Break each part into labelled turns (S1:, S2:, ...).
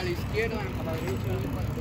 S1: a la izquierda, a la derecha.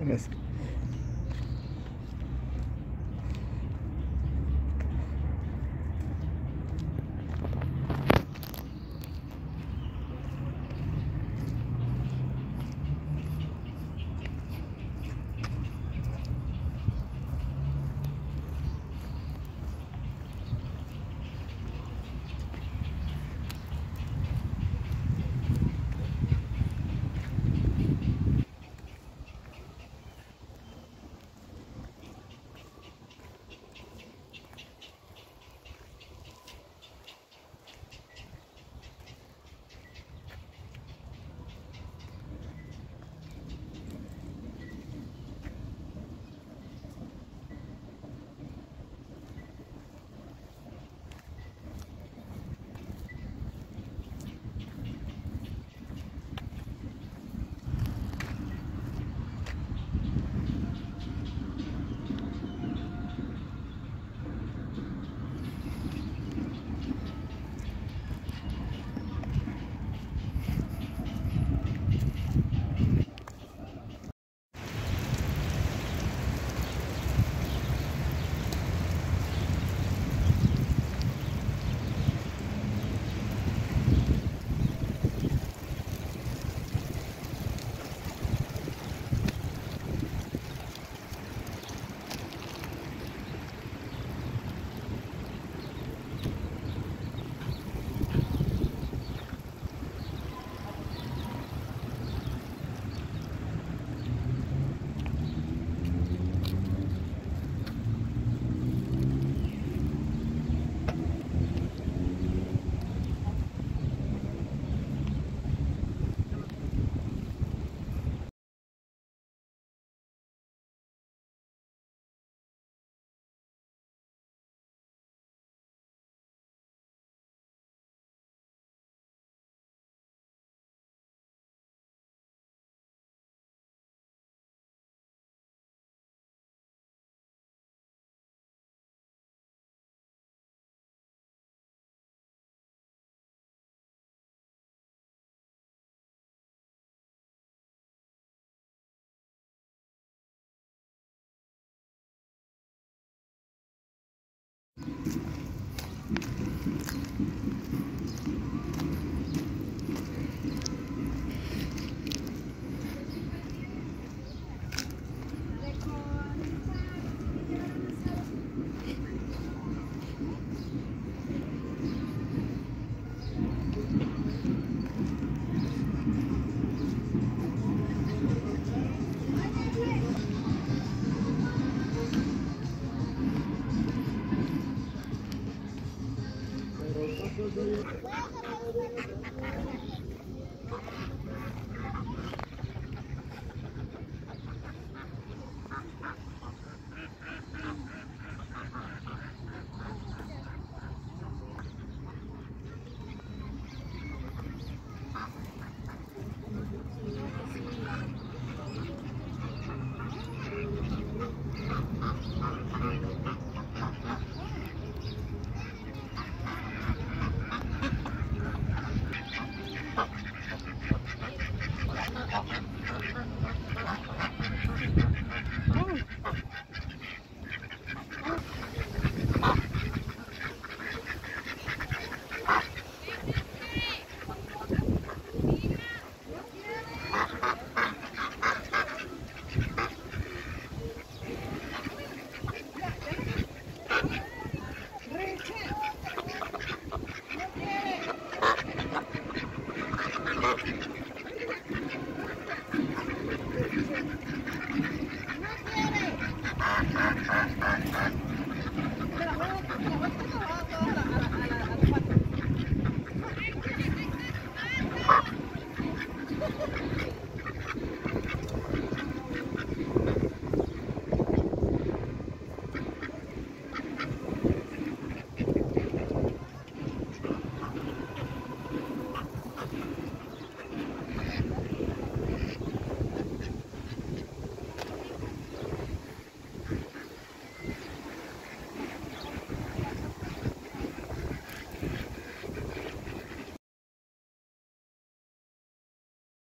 S1: Yes.
S2: Thank you.